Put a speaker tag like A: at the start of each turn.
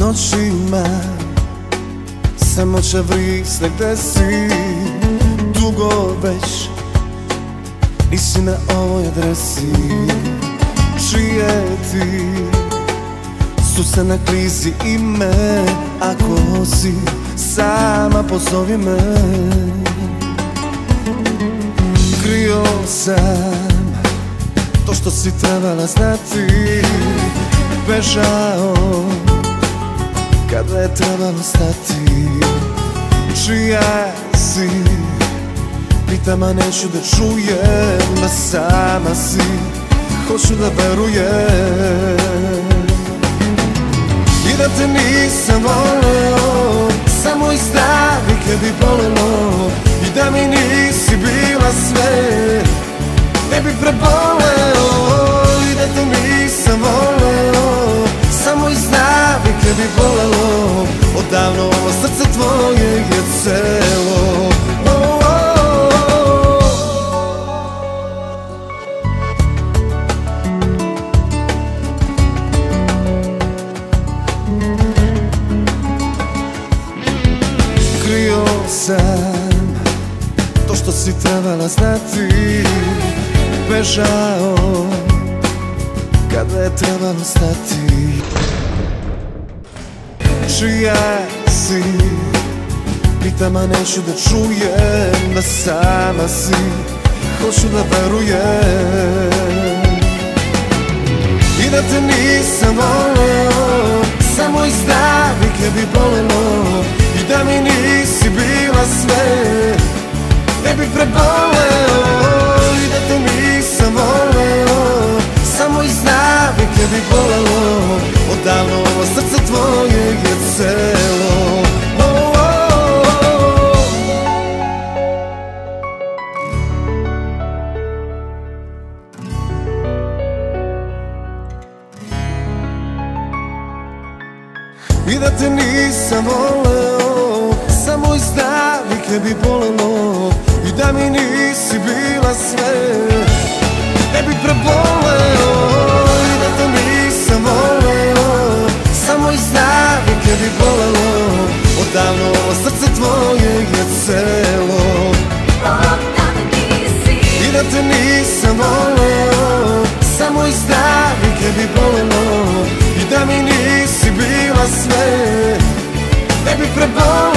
A: Noćima samoća vrisne gde si. Dugo već nisi na ovoj adresi. Čije ti Su se na krizi me, Ako si sama pozovi me. Krio sam to što si trebala znati. Bežao kada je trebalo stati. Čija si? Pitam a neću da čujem Da sama si. Hoću da verujem. I da te nisam voleo Samo iz navike bi bolelo. I da mi nisi bila sve Ne bi preboleo srce tvoje je celo. Krio sam To što si trebala znati. Bežao Kada je trebalo stati. Čija si. Pitam a neću da čujem Da sama si. Hoću da verujem. I da te nisam voleo Samo iz navike bi bolelo I da mi nisi bila sve Ne bi preboleo I da te nisam voleo Samo iz davike bi bolelo. I da mi nisi bila sve Ne bi preboleo. I da te nisam voleo Samo iz davike bi bolelo. Odavno srce tvoje je celo. I da te nisam voleo Samo iz davike bi bolelo sve Tebi prebao.